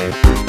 We'll